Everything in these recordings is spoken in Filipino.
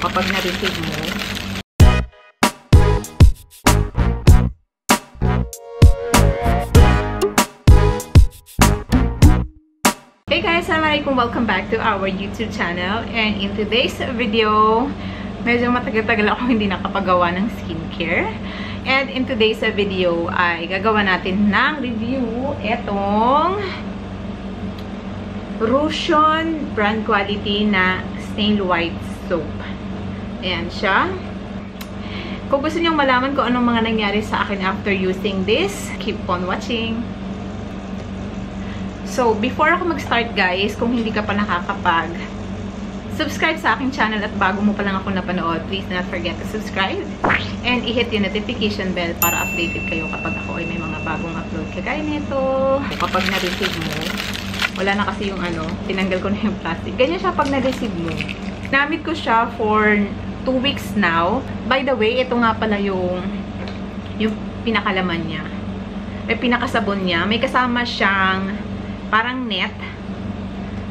kapag na-receive mo, Hey guys! Assalamualaikum! Welcome back to our YouTube channel. And in today's video, medyo matagal-tagal ako hindi nakapagawa ng skincare. And in today's video ay gagawa natin ng review etong Rution brand quality na stained white soap. Ayan siya. Kung gusto nyong malaman kung anong mga nangyari sa akin after using this, keep on watching. So, before ako mag-start guys, kung hindi ka pa nakakapag subscribe sa aking channel at bago mo pa lang ako napanood, please not forget to subscribe and i-hit yung notification bell para updated kayo kapag ako ay may mga bagong upload. Kagaya nito, kapag na-receive mo, wala na kasi yung ano, tinanggal ko na yung plastic. Ganyan siya pag na-receive mo. Namit ko siya for 2 weeks now. By the way, ito nga pala yung yung pinakalaman niya. May pinakasabon niya. May kasama siyang parang net.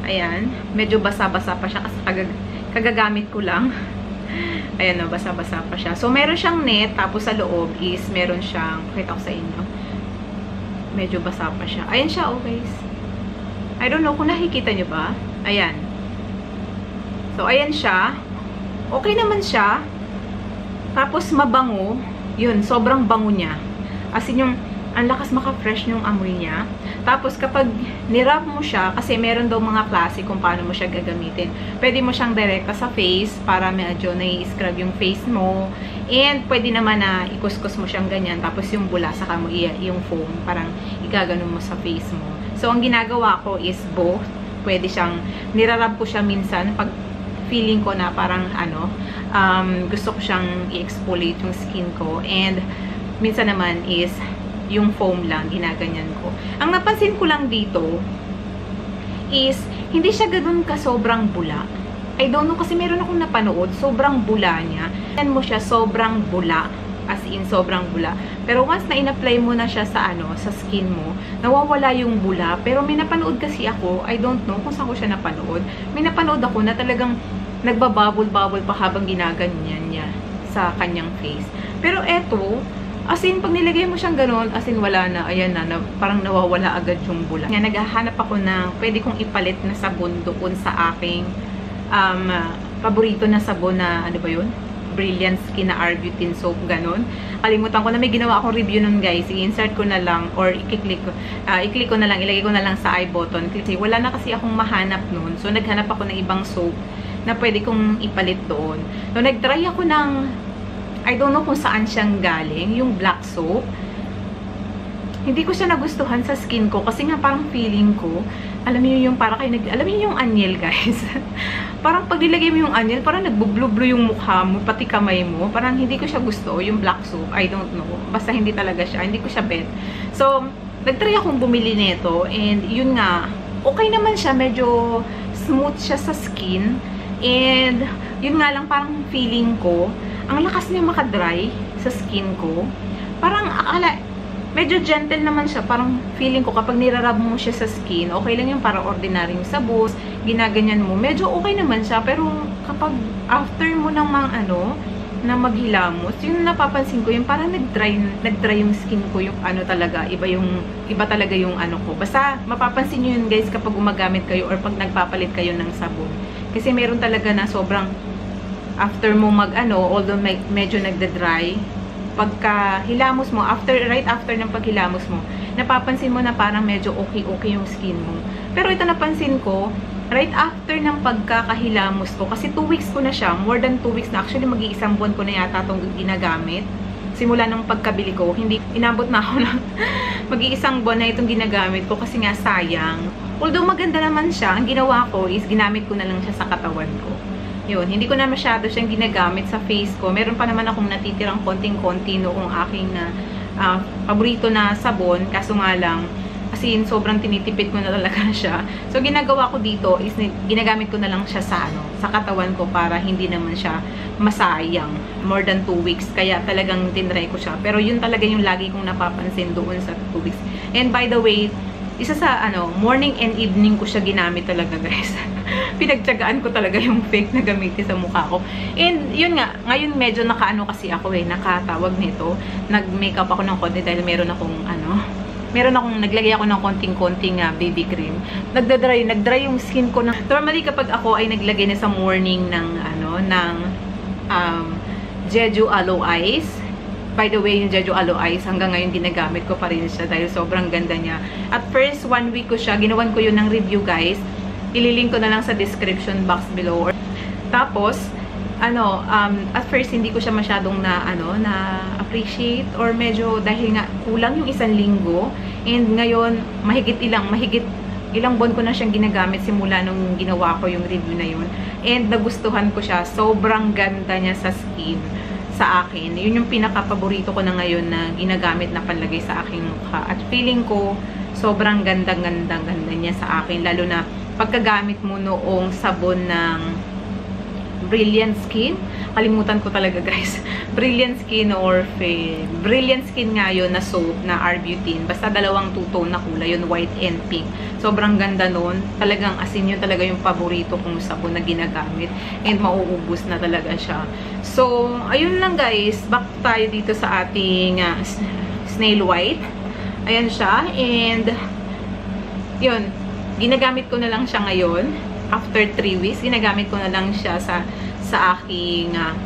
Ayan. Medyo basa-basa pa siya kasi kagag kagagamit ko lang. Ayan o, basa-basa pa siya. So, meron siyang net. Tapos sa loob is meron siyang, pakita ko sa inyo. Medyo basa pa siya. Ayan siya, okay. I don't know kung nakikita nyo ba. Ayan. So, ayan siya. Okay naman siya. Tapos, mabango. Yun, sobrang bango niya. As in, yung ang lakas maka-fresh yung amoy niya. Tapos, kapag nirap mo siya, kasi meron daw mga klase kung paano mo siya gagamitin. Pwede mo siyang direkta sa face para medyo nai-scrub yung face mo. And, pwede naman na ikuskus mo siyang ganyan. Tapos, yung bula, saka mo yung foam, parang igaganon mo sa face mo. So, ang ginagawa ko is both. Pwede siyang, nirarab ko siya minsan pag feeling ko na parang ano, um, gusto ko siyang i-exfoliate yung skin ko. And, minsan naman is yung foam lang, ginaganyan ko. Ang napansin ko lang dito is, hindi siya ganun ka sobrang bula. I don't know, kasi meron akong napanood, sobrang bula niya. Yan mo siya, sobrang bula. As in, sobrang bula. Pero once na in-apply mo na siya sa ano, sa skin mo, nawawala yung bula. Pero may napanood kasi ako, I don't know kung saan ko siya napanood. May napanood ako na talagang nagbababol-babol pa habang ginaganyan niya sa kanyang face. Pero eto, As in, pag nilagay mo siyang ganun, as in, wala na, ayan na, na parang nawawala agad yung bula. Nga, naghahanap ako ng pwede kong ipalit na sabon doon sa aking um, paborito na sabon na, ano ba yun? Brilliant Skin na Arbutin Soap, ganun. Kalimutan ko na may ginawa akong review nun, guys. I-insert ko na lang, or i-click uh, i-click ko na lang, ilagay ko na lang sa i button. Kasi wala na kasi akong mahanap nun. So, naghanap ako ng ibang soap na pwede kong ipalit doon. So, nag-try ako ng I don't know kung saan siyang galing, yung black soap. Hindi ko siya nagustuhan sa skin ko kasi nga parang feeling ko, alam niyo yung para kayo nag alam niyo yung anyel, guys. parang pag nilagay mo yung anyel, parang nagbublo-blo yung mukha mo, pati kamay mo. Parang hindi ko siya gusto, yung black soap. I don't know. Basta hindi talaga siya. Hindi ko siya bet. So, nagtry akong bumili nito and yun nga, okay naman siya. Medyo smooth siya sa skin. And, yun nga lang parang feeling ko, ang lakas niya makadry sa skin ko. Parang akala, medyo gentle naman siya. Parang feeling ko kapag nirarab mo siya sa skin, okay lang yung parang ordinaryong sabos, ginaganyan mo. Medyo okay naman siya. Pero kapag after mo ng mga ano, na maghilamos, yung napapansin ko, yung parang nag-dry, nag-dry yung skin ko, yung ano talaga, iba yung, iba talaga yung ano ko. Basta, mapapansin nyo yun guys kapag gumagamit kayo or pag nagpapalit kayo ng sabon. Kasi meron talaga na sobrang after mo mag ano, although may, medyo nagda-dry, pagka hilamos mo, after, right after ng paghilamos mo, napapansin mo na parang medyo okay-okay yung skin mo. Pero ito napansin ko, right after ng pagkakahilamos ko, kasi 2 weeks ko na siya, more than 2 weeks na, actually mag-iisang buwan ko na yata itong ginagamit. Simula ng pagkabili ko, hindi, inabot na ako ng mag-iisang buwan na itong ginagamit ko kasi nga sayang. Although maganda naman siya, ang ginawa ko is ginamit ko na lang siya sa katawan ko. Yun, hindi ko na masyado siyang ginagamit sa face ko. Meron pa naman akong natitirang konting-konti noong aking na uh, paborito na sabon. Kaso nga lang, kasi sobrang tinitipid ko na talaga siya. So, ginagawa ko dito is ginagamit ko na lang siya sa, ano, sa katawan ko para hindi naman siya masayang. More than 2 weeks. Kaya talagang tinry ko siya. Pero yun talaga yung lagi kong napapansin doon sa 2 weeks. And by the way, isa sa ano, morning and evening ko siya ginamit talaga guys. pinagtyagaan ko talaga yung fake na gamitin sa mukha ko. And yun nga, ngayon medyo nakaano kasi ako eh, nakatawag nito. Nag-makeup ako ng konti dahil meron akong ano, meron akong, naglagay ako ng konting-konting uh, baby cream. Nagda-dry, nag-dry yung skin ko. Na, normally kapag ako ay naglagay na sa morning ng, ano, ng um, Jeju Aloe Eyes, By the way, yung Jeju Aloe Eyes, hanggang ngayon ginagamit ko pa rin siya dahil sobrang ganda niya. At first, one week ko siya. Ginawan ko yun ng review, guys. Ililink ko na lang sa description box below. Tapos, ano, um, at first, hindi ko siya masyadong na, ano, na appreciate or medyo dahil nga kulang yung isang linggo. And ngayon, mahigit ilang, mahigit ilang buwan ko na siyang ginagamit simula nung ginawa ko yung review na yun. And nagustuhan ko siya. Sobrang ganda niya sa skin sa akin. Yun yung pinaka-paborito ko na ngayon na ginagamit na panlagay sa aking mukha. At feeling ko, sobrang gandang-gandang-ganda niya sa akin. Lalo na pagkagamit mo noong sabon ng Brilliant Skin. Kalimutan ko talaga guys. Brilliant Skin or Fair. Brilliant Skin nga yun na soap na Arbutin. Basta dalawang two-tone na kulay. Yun white and pink. Sobrang ganda nun. Talagang asin yun talaga yung paborito kong sabon na ginagamit. And mauubos na talaga siya. So, ayun lang guys. Back tayo dito sa ating uh, snail white. Ayan siya. And yun. Ginagamit ko na lang siya ngayon after 3 weeks, ginagamit ko na lang siya sa sa aking uh,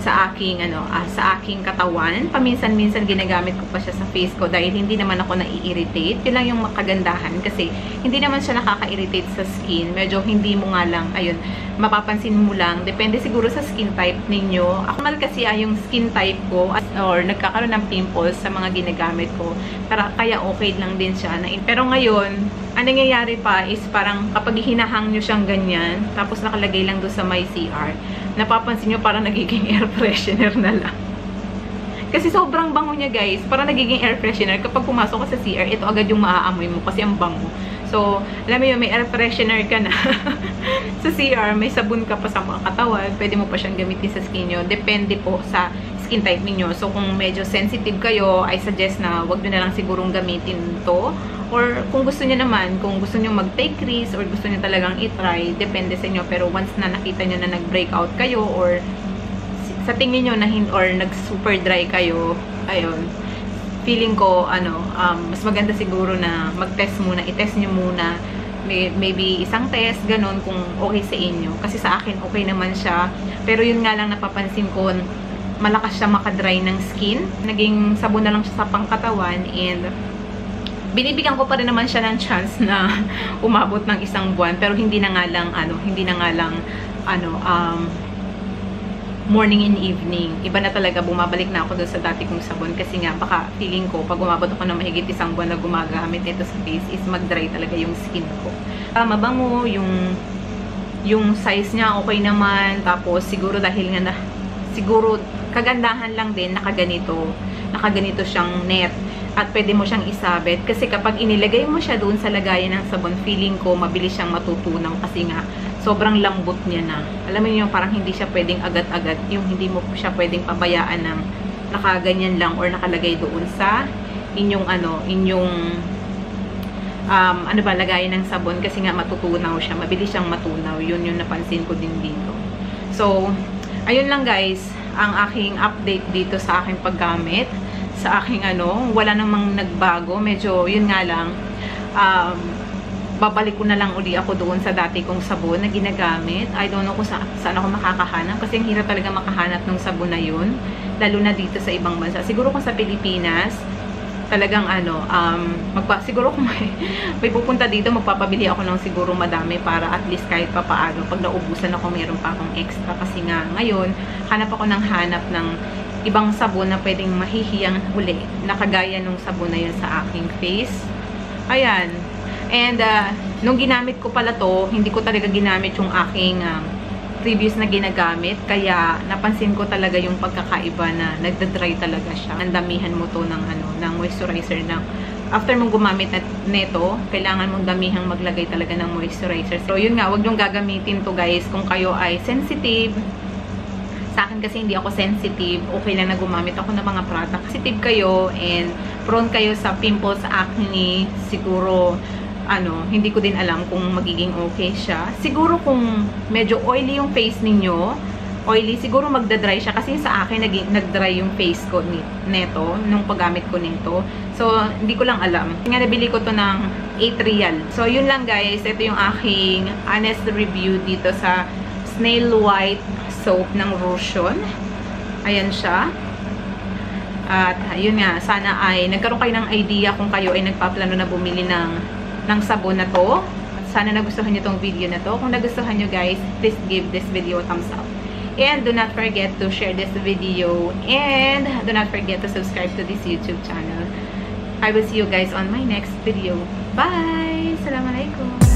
sa aking ano uh, sa aking katawan. Paminsan-minsan ginagamit ko pa siya sa face ko dahil hindi naman ako na-irritate. Yun lang yung makagandahan kasi hindi naman siya nakaka-irritate sa skin. Medyo hindi mo nga lang ayun, mapapansin mo lang. Depende siguro sa skin type ninyo. Ako mal kasi ay ah, yung skin type ko or nagkakaroon ng pimples sa mga ginagamit ko. Pero kaya okay lang din siya. Pero ngayon, ang nangyayari pa is parang kapag hinahang nyo siyang ganyan, tapos nakalagay lang doon sa my CR, napapansin nyo parang nagiging air freshener na lang. Kasi sobrang bango niya guys. Parang nagiging air freshener. Kapag pumasok ka sa CR, ito agad yung maaamoy mo kasi ang bango. So, alam mo yun, may air freshener ka na. sa CR, may sabon ka pa sa mga katawan. Pwede mo pa siyang gamitin sa skin nyo. Depende po sa skin type ninyo. So, kung medyo sensitive kayo, I suggest na wag nyo na lang sigurong gamitin to. Or kung gusto niyo naman, kung gusto niyo mag-take risk or gusto niyo talagang i-try, depende sa inyo. Pero once na nakita niyo na nag-breakout kayo or sa tingin nyo na or nag-super dry kayo, ayun, feeling ko, ano, um, mas maganda siguro na mag-test muna, i-test nyo muna, may, maybe isang test, ganun, kung okay sa inyo. Kasi sa akin, okay naman siya. Pero yun nga lang napapansin ko, malakas siya makadry ng skin. Naging sabon na lang siya sa pangkatawan and binibigyan ko pa rin naman siya ng chance na umabot ng isang buwan pero hindi na nga lang ano, hindi na nga lang ano um morning and evening. Iba na talaga, bumabalik na ako doon sa dati kong sabon kasi nga baka feeling ko pag umabot ako ng mahigit isang buwan na gumagamit ito sa face is mag-dry talaga yung skin ko. Uh, mabango, yung yung size niya okay naman, tapos siguro dahil nga na siguro kagandahan lang din nakaganito, nakaganito siyang net at pwede mo siyang isabit kasi kapag inilagay mo siya doon sa lagayan ng sabon, feeling ko mabilis siyang matutunaw kasi nga sobrang lambot niya na. Alam mo niyo, parang hindi siya pwedeng agad-agad, yung hindi mo siya pwedeng pabayaan ng nakaganyan lang or nakalagay doon sa inyong ano, inyong um, ano ba, lagayan ng sabon kasi nga matutunaw siya, mabilis siyang matunaw. Yun yung napansin ko din dito. So, ayun lang guys, ang aking update dito sa aking paggamit sa aking ano, wala namang nagbago. Medyo, yun nga lang, um, babalik ko na lang uli ako doon sa dati kong sabon na ginagamit. I don't know kung sa, saan ako makakahanap kasi ang hirap talaga makahanap ng sabon na yun. Lalo na dito sa ibang bansa. Siguro kung sa Pilipinas, talagang ano, um, magpa, siguro kung may, may pupunta dito, magpapabili ako ng siguro madami para at least kahit pa paano, pag naubusan ako, mayroon pa akong extra. Kasi nga, ngayon, hanap ako ng hanap ng ibang sabon na pwedeng mahihiyang uli, nakagaya nung sabon na yun sa aking face. Ayan, And, uh, nung ginamit ko pala to, hindi ko talaga ginamit yung aking um, previous na ginagamit. Kaya, napansin ko talaga yung pagkakaiba na nagda-dry talaga siya. Nandamihan mo to ng, ano, ng moisturizer na after mong gumamit na neto, kailangan mong damihang maglagay talaga ng moisturizer. So, yun nga, wag niyong gagamitin to guys kung kayo ay sensitive. Sa akin kasi hindi ako sensitive. Okay lang na gumamit ako ng mga product. Sensitive kayo and prone kayo sa pimples, acne, siguro ano, hindi ko din alam kung magiging okay siya. Siguro kung medyo oily yung face ninyo, oily, siguro magda-dry siya. Kasi sa akin, nag nag-dry yung face ko ni, neto, nung paggamit ko nito. So, hindi ko lang alam. Nga nabili ko to ng 8 real. So, yun lang guys. Ito yung aking honest review dito sa Snail White soap ng Rotion. Ayan siya. At yun nga, sana ay nagkaroon kayo ng idea kung kayo ay nagpaplano na bumili ng, ng sabon na to. Sana nagustuhan nyo tong video na to. Kung nagustuhan nyo guys, please give this video a thumbs up. And do not forget to share this video. And do not forget to subscribe to this YouTube channel. I will see you guys on my next video. Bye! Assalamualaikum!